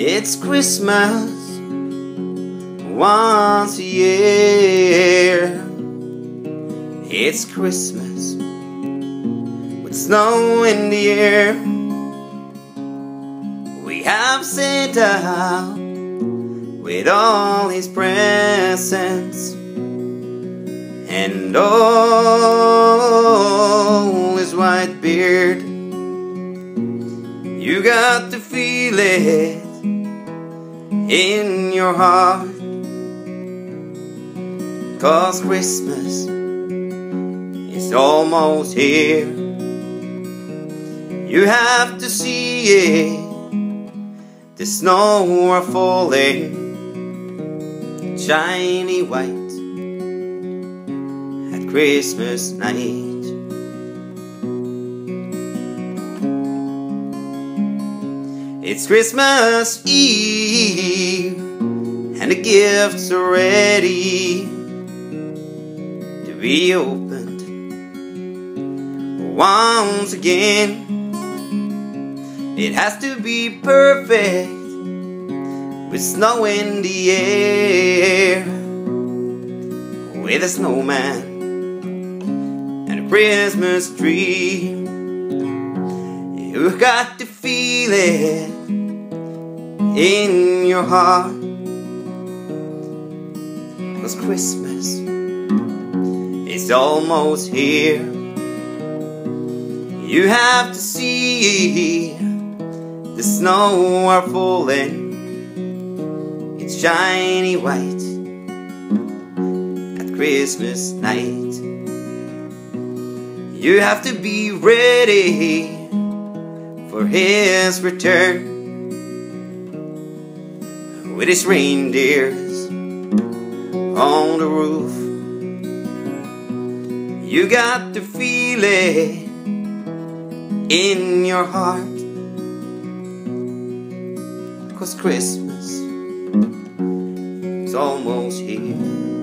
It's Christmas once a year. It's Christmas with snow in the air. We have Santa with all his presents and all his white beard. You got to feel it in your heart. Cause Christmas is almost here. You have to see it. The snow are falling, shiny white at Christmas night. It's Christmas Eve, and the gifts are ready to be opened once again. It has to be perfect with snow in the air, with a snowman and a Christmas tree. You've got to feel it in your heart. Cause Christmas is almost here. You have to see the snow are falling. It's shiny white at Christmas night. You have to be ready for his return with his reindeers on the roof. You got to feel it in your heart. Cause Christmas is almost here.